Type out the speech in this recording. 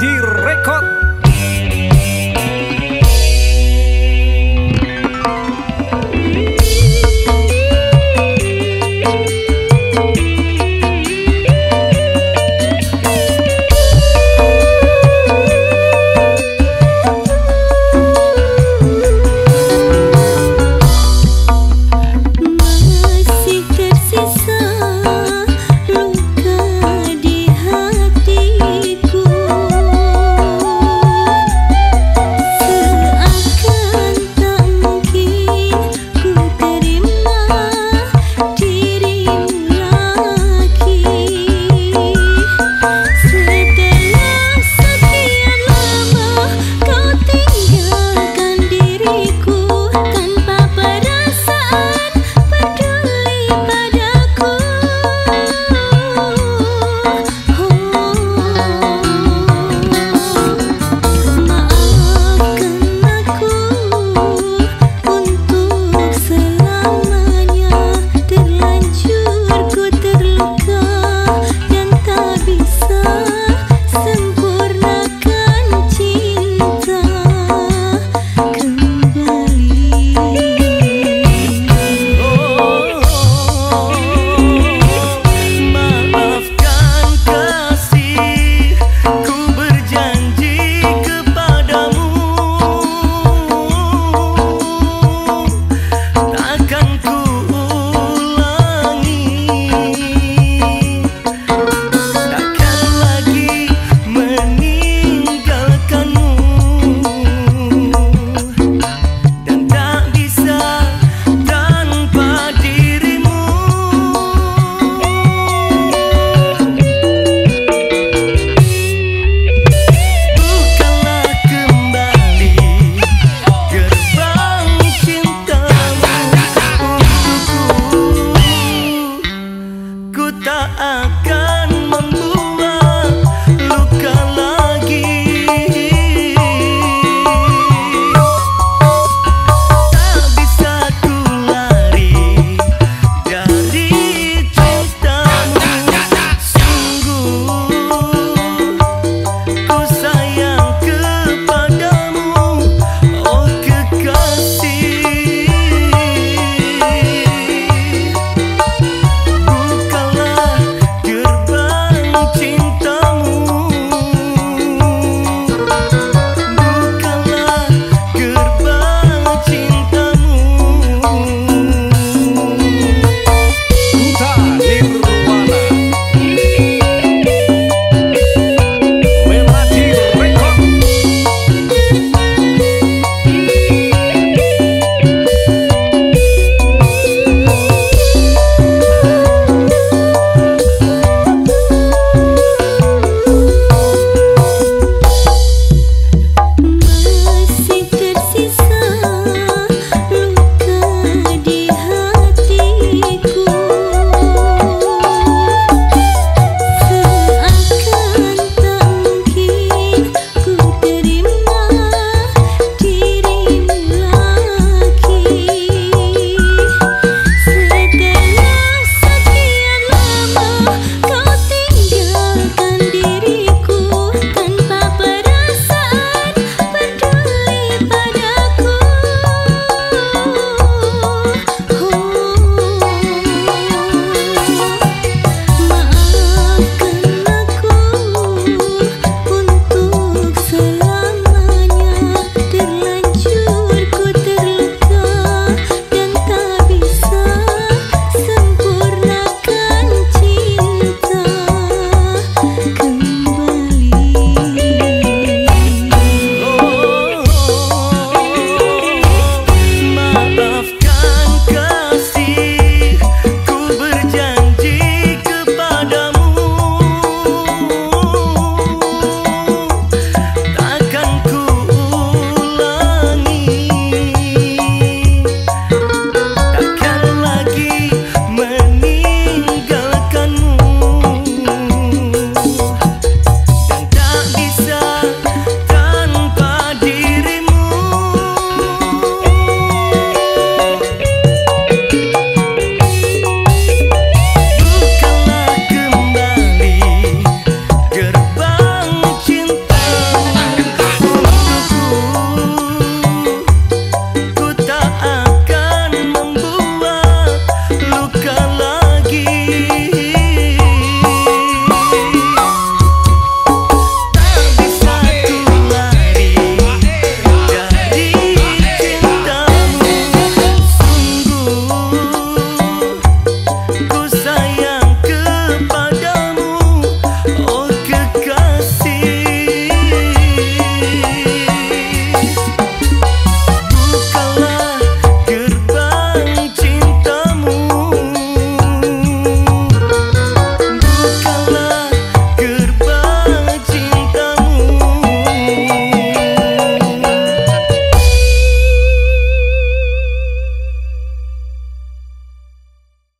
The Record